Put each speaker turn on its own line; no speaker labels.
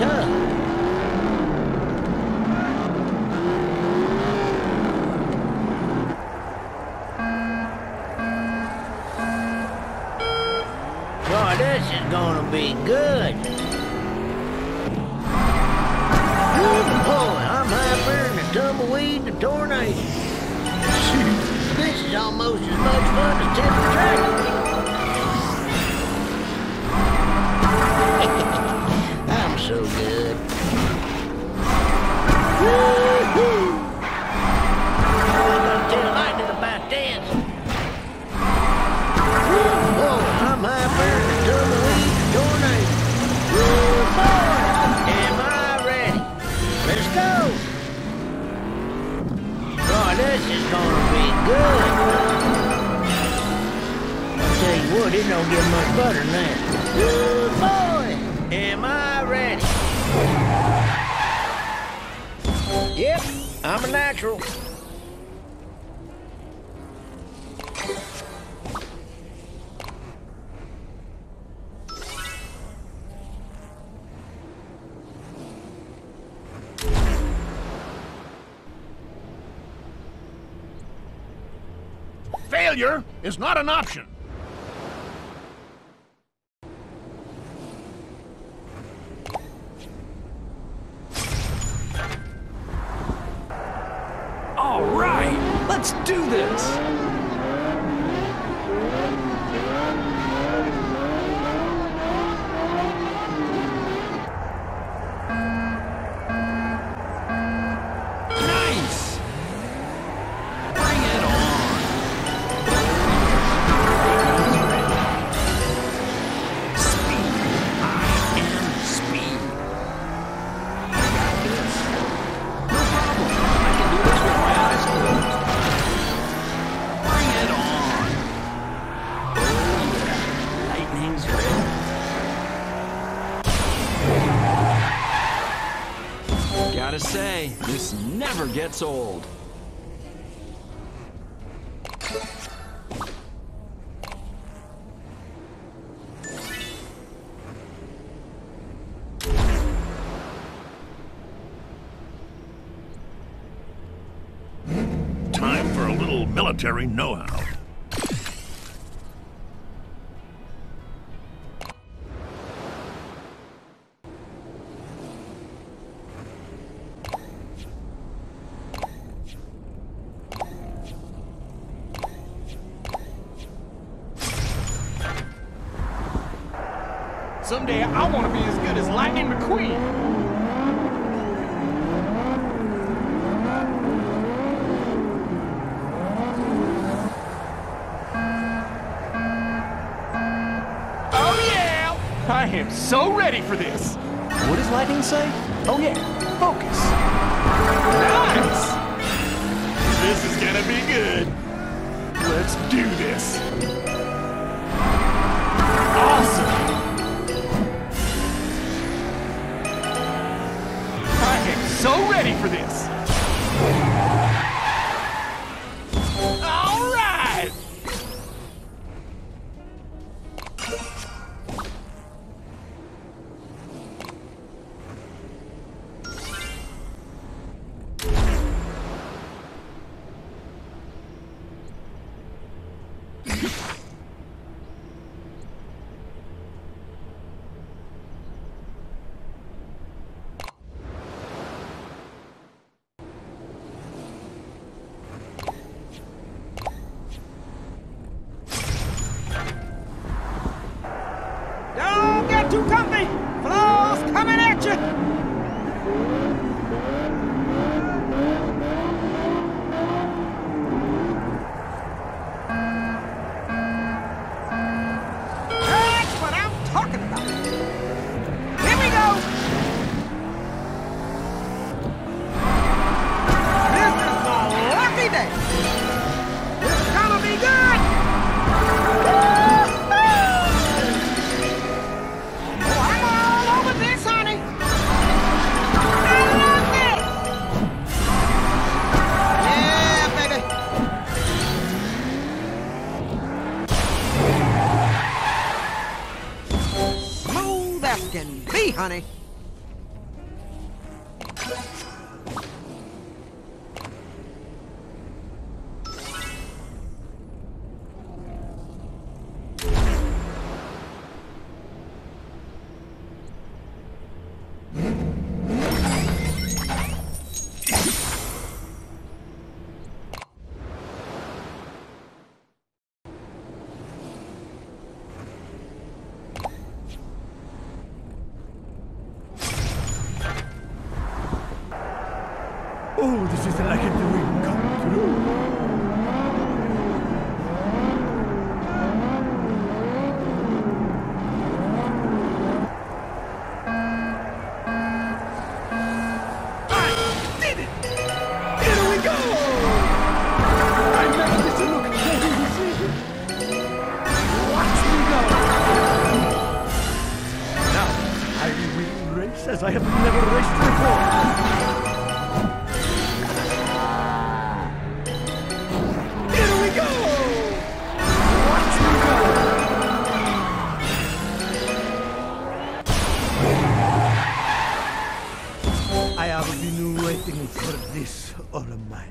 return. Oh, this is gonna be good. Good boy, I'm hyper in the tumbleweed and tornado. this is almost as much fun as tipping tractor. This is gonna be good. I tell you what, it don't get much better than that. Woo, boy, am I ready? Yep, I'm a natural.
Failure is not an option.
All right, let's do this. Gotta say, this never gets old.
Time for a little military know-how.
Someday I want to be as good as Lightning McQueen. Oh yeah! I am so ready for this.
What does Lightning say? Oh yeah, focus.
So ready for this. Flo's coming at you. Can be, honey.
Easy. Watch me go! Now, I will race as I have never raced before. For this all my